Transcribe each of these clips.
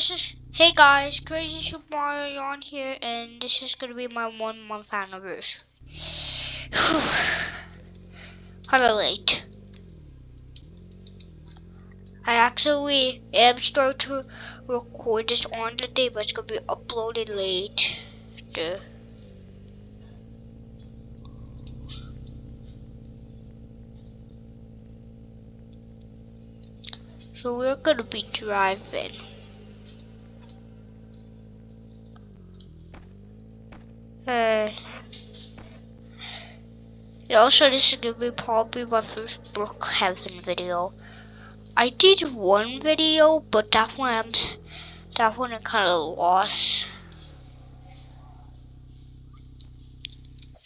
this is hey guys, Crazy Super Mario on here, and this is gonna be my one month anniversary. Kinda late. I actually am starting to record this on the day, but it's gonna be uploaded late. Duh. So we're gonna be driving. And also this is gonna be probably my first Brookhaven video. I did one video, but that one I'm that one I kind of lost.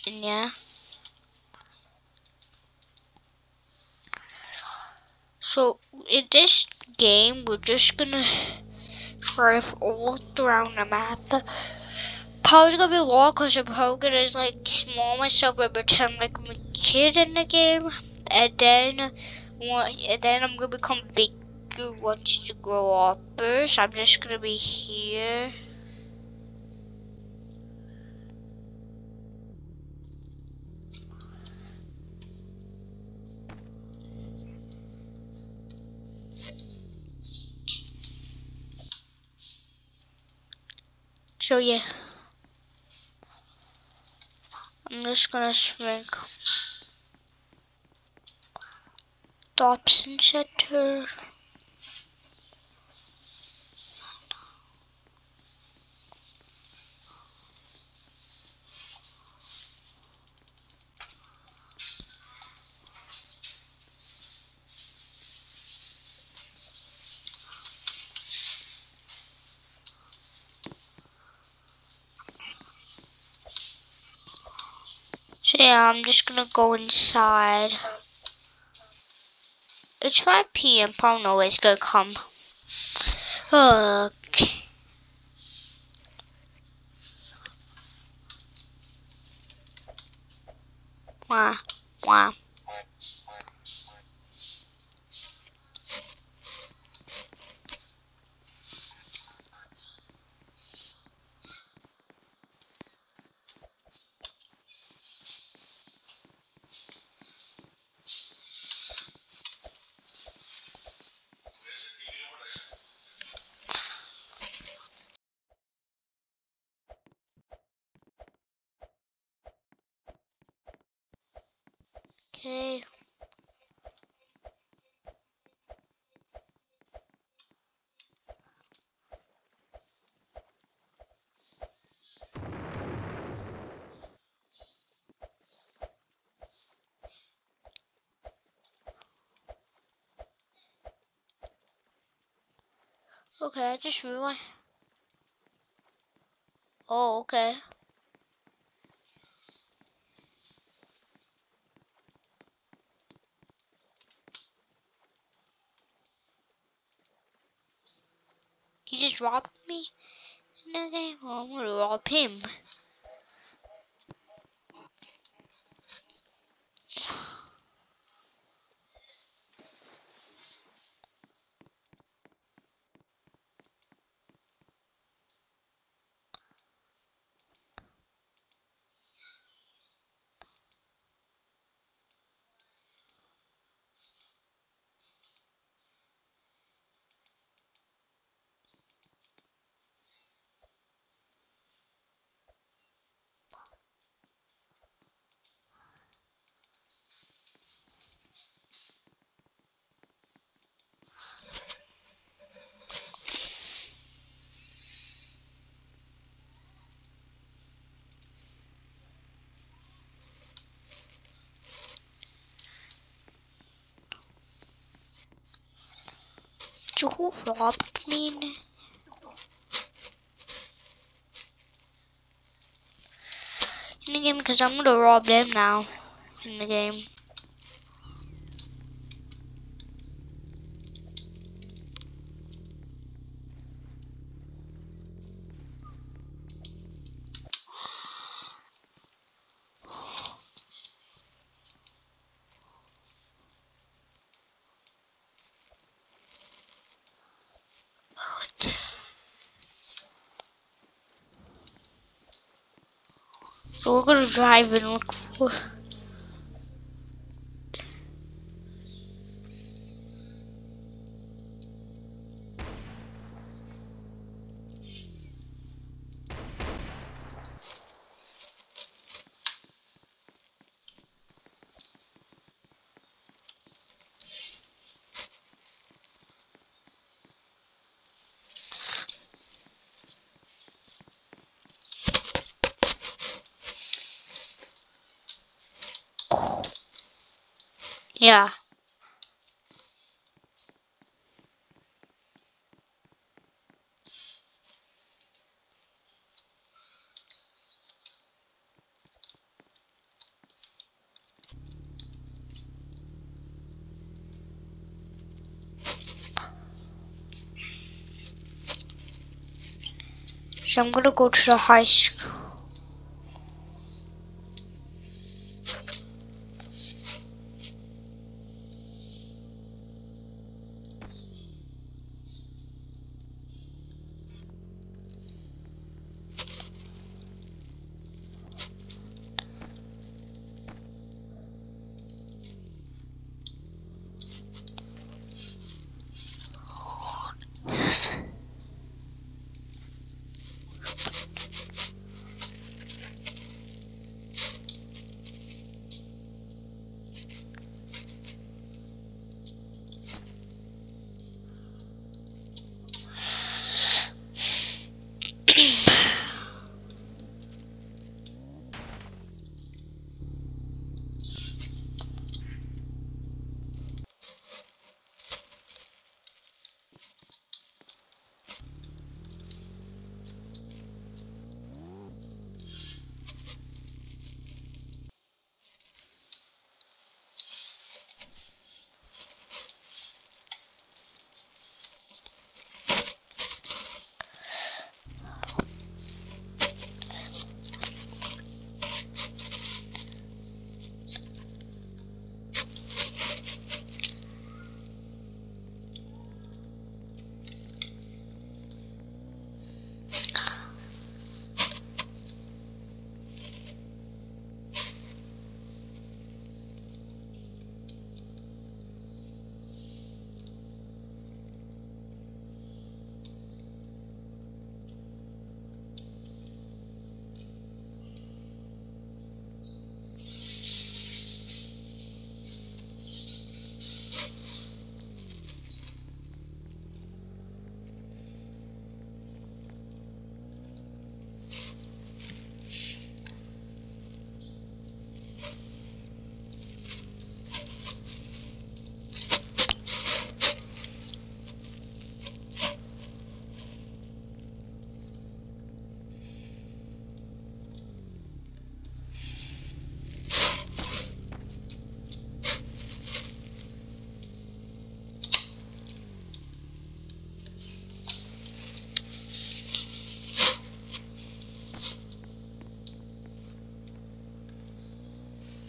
And yeah. So in this game, we're just gonna drive all around the map. Probably gonna be long because I'm probably gonna like small myself and pretend like I'm a kid in the game, and then and then I'm gonna become bigger once you grow up. First, I'm just gonna be here. So yeah, I'm just gonna shrink Dobson Center. So yeah, I'm just gonna go inside. It's 5 p.m. Know it's gonna come. Okay. Okay, I just realized. Oh, okay. He just robbed me in game. Well, I'm gonna rob him. Who robbed me? In the game, because I'm gonna rob them now. In the game. Drive and look for. Yeah. So I'm gonna go to the high school.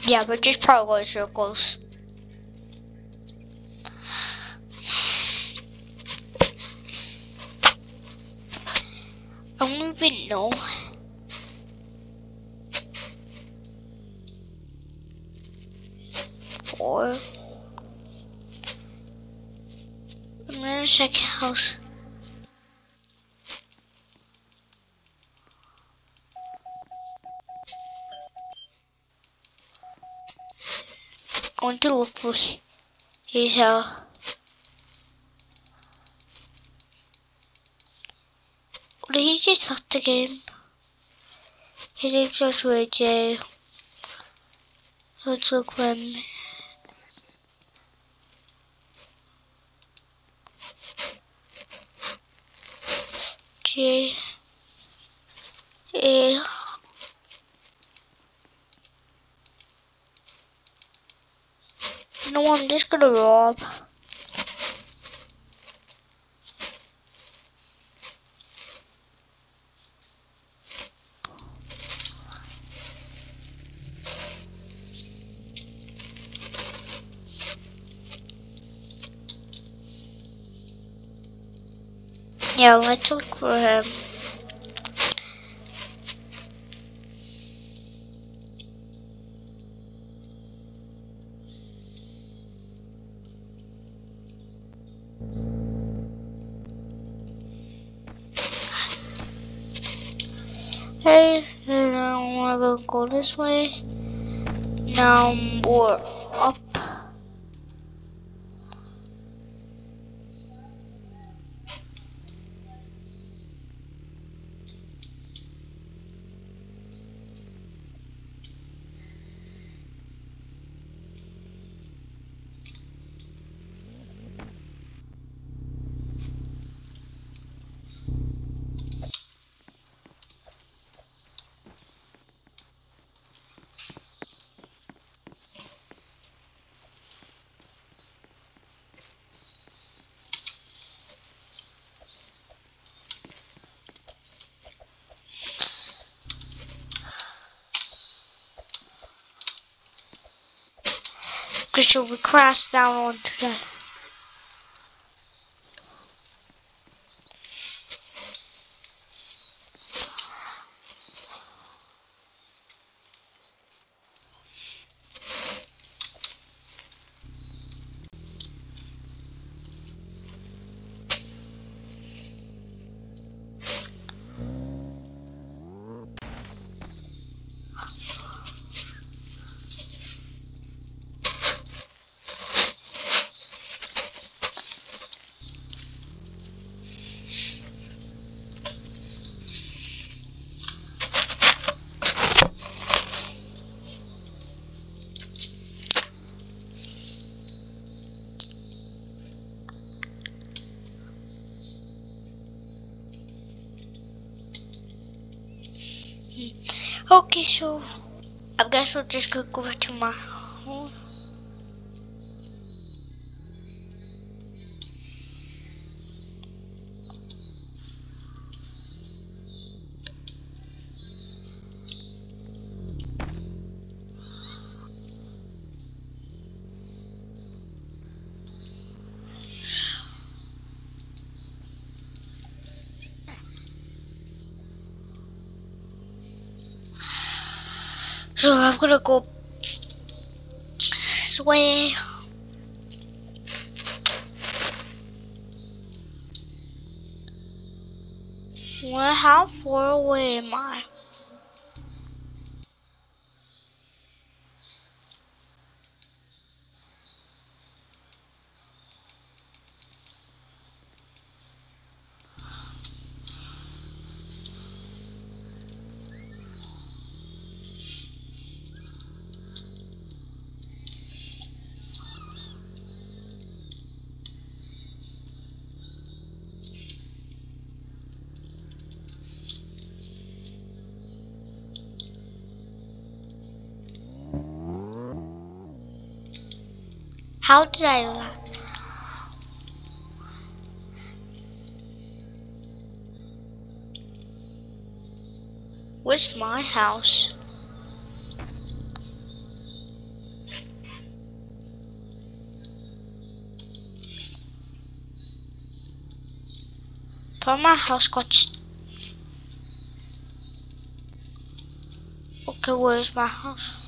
Yeah, but just parallel circles. I don't even know. Four. I'm gonna check house. Going to look for his uh did he just start the game? His name's Joshua J. Let's look him. J A No, I'm just gonna rob. Yeah, let's look for him. Go this way. Now we're Because we crash down onto the Okay, so I guess we're just gonna go back to my home. So I'm gonna go. Well, how far away am I? How did I land? Where's my house? But my house got. Okay, where's my house?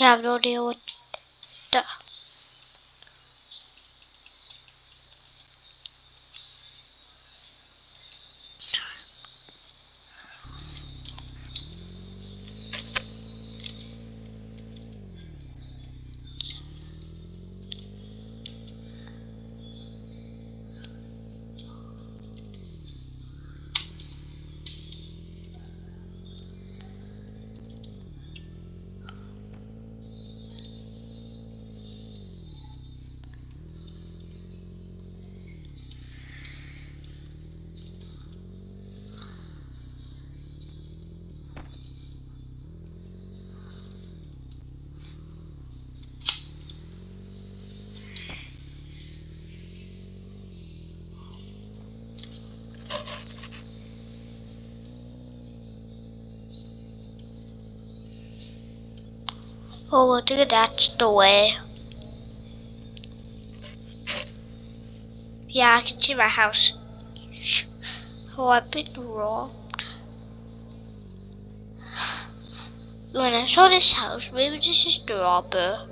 Have no idea what Oh, think that's the way. Yeah, I can see my house. Oh, I've been robbed. When I saw this house, maybe this is the robber.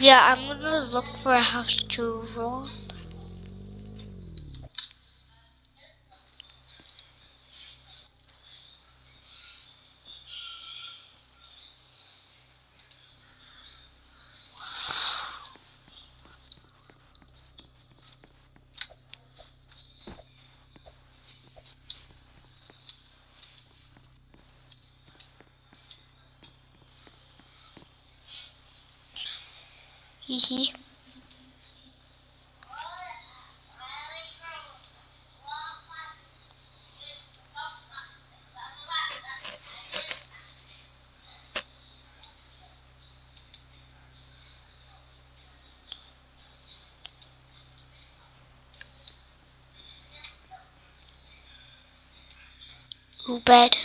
Yeah, I'm gonna look for a house to rob. Hee bed?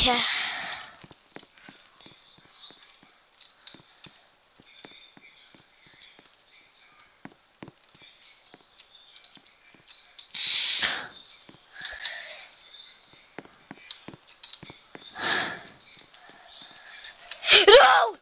Utica. No!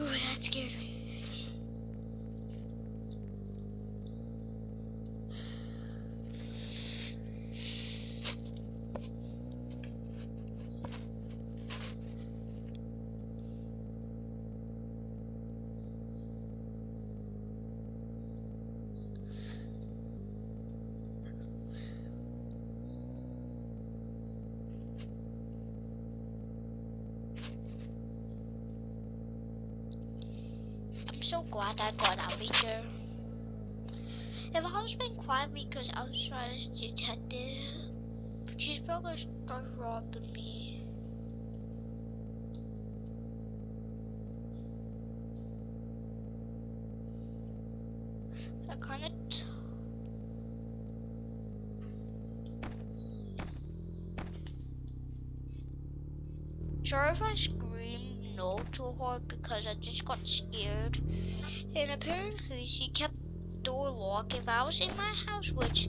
Ooh, that scared me. I'm so glad I got out of here. If I was being quiet because I was trying to she's probably gonna start robbing me. I kind of. Sorry if I no too hard because I just got scared. And apparently she kept door locked. If I was in my house, which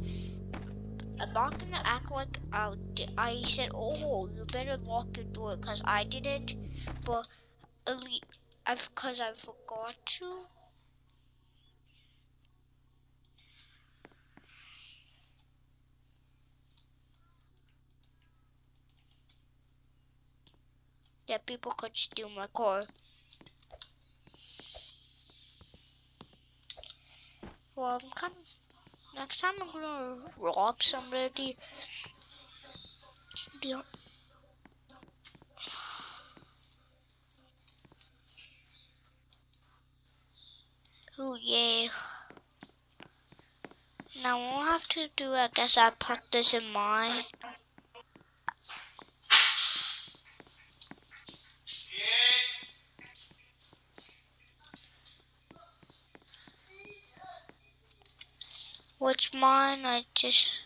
I'm not gonna act like I, I said, oh, you better lock your door because I did it. But at least, I've, cause I forgot to. That people could steal my car. Well, I'm kind of, next time I'm gonna rob somebody. The, oh yeah. Now I have to do, I guess I put this in mine. What's mine? I just.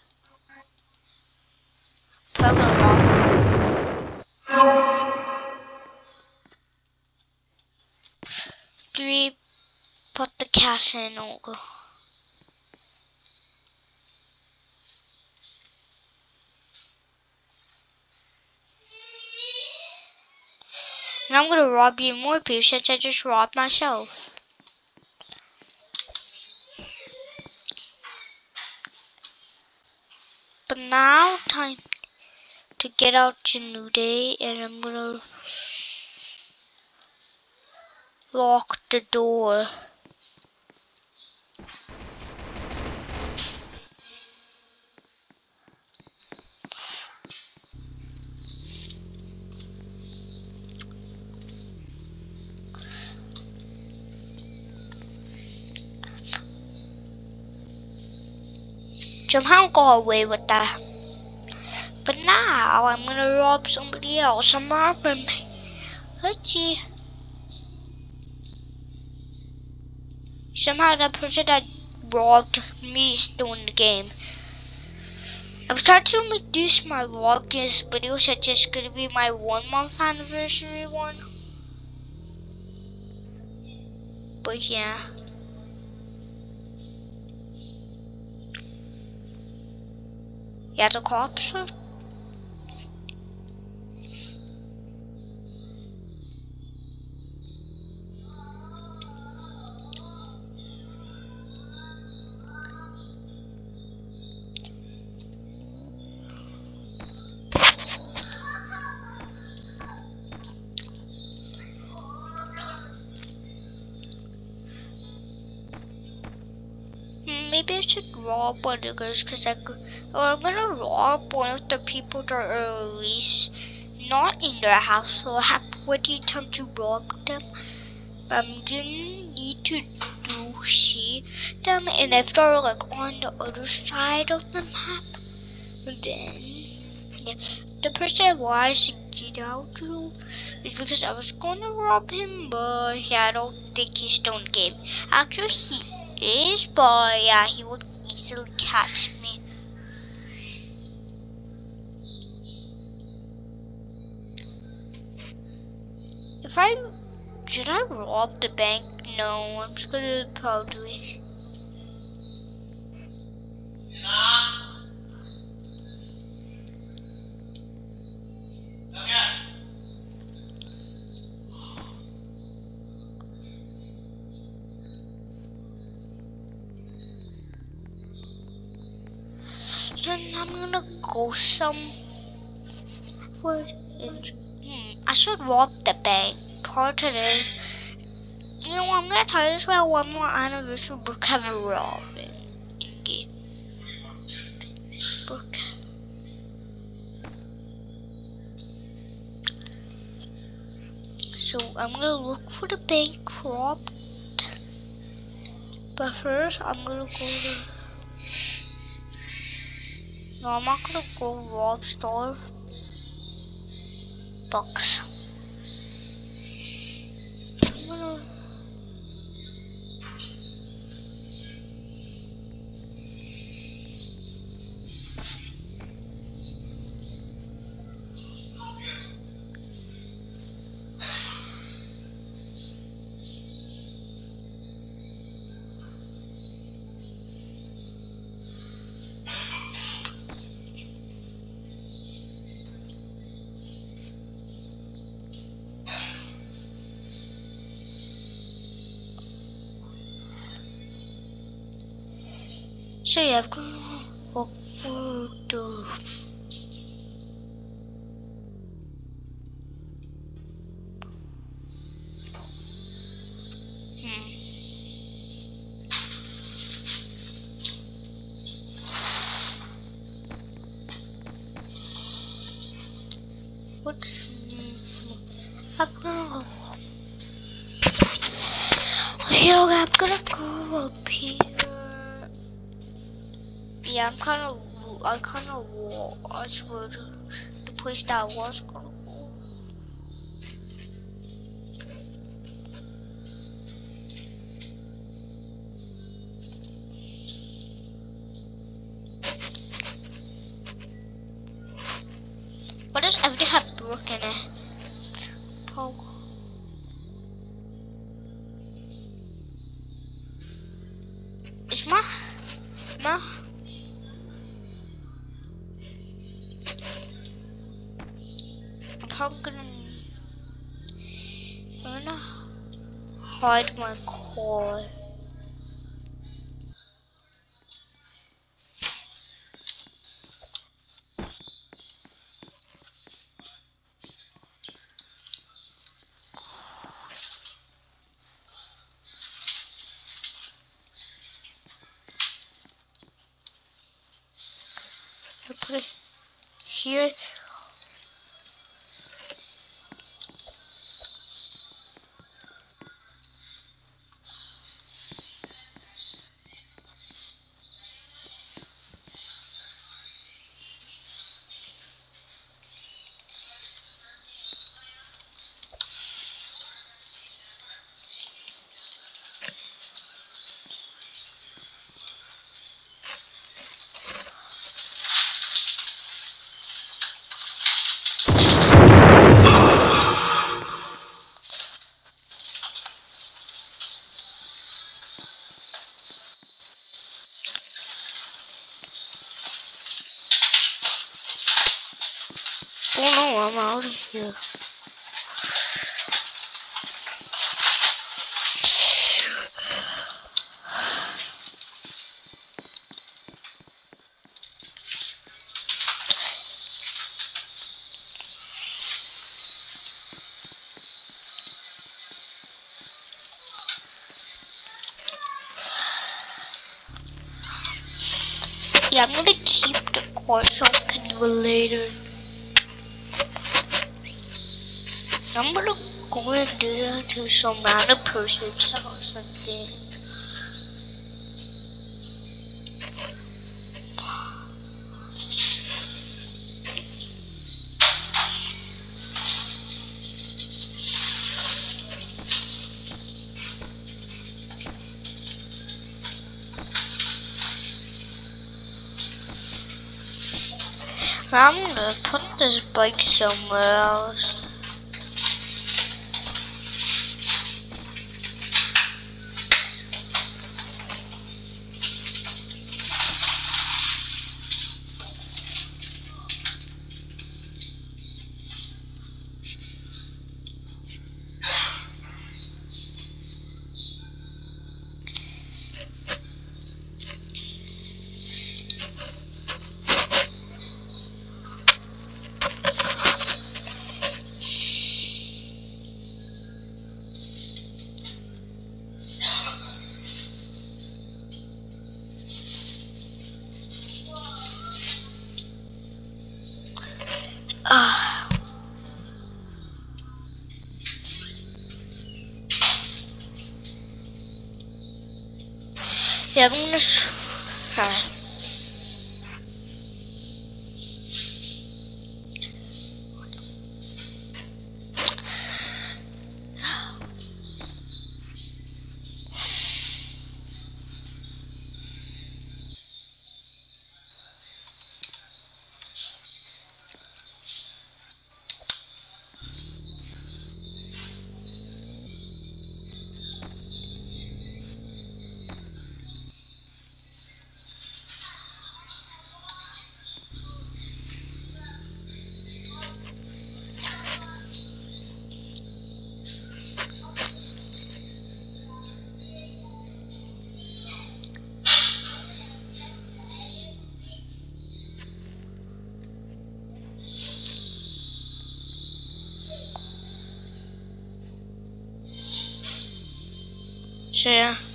Three, put the cash in over. And I'm gonna rob you more people since I just robbed myself. But now time to get out to New Day and I'm gonna lock the door. Somehow got away with that. But now I'm gonna rob somebody else. I'm robbing. Let's see. Somehow the person that robbed me is still in the game. I'm trying to make this my longest video, so it's just gonna be my one month anniversary one. But yeah. Yeah, the cops are Maybe I should rob one of the girls because I I'm gonna rob one of the people that are at least not in their house so I have plenty time to rob them. But I'm gonna need to do see them and if they're like on the other side of the map then yeah, the person why to get out to is because I was gonna rob him, but yeah, I don't think he's still game. Actually, he is, but yeah, he would easily catch me. If I should I rob the bank? No, I'm just gonna probably. Then I'm gonna go some. What? Hmm, I should rob the bank. Part today. You know, I'm gonna tell you this about one more anniversary book have a rob in, in game. Book. So I'm gonna look for the bank robbed. But first, I'm gonna go to. No, I'm not gonna go rob store. Box. So yeah, I'm Is my, my, I'm probably gonna, I'm out. Yeah, I'm gonna keep the core so I can do it later. going to do that to some random person or something. I'm gonna put this bike somewhere else. Yeah, I'm gonna try.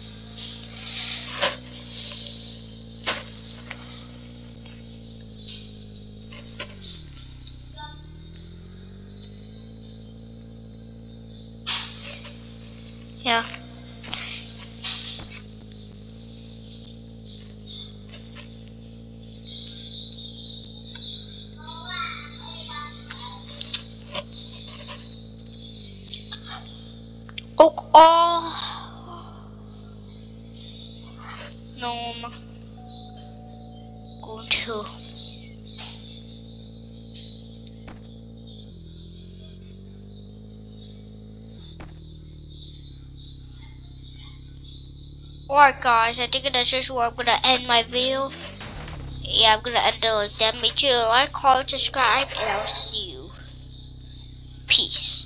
Alright guys, I think that's just where I'm gonna end my video. Yeah, I'm gonna end it like that. Make sure to like, comment, subscribe, and I'll see you. Peace.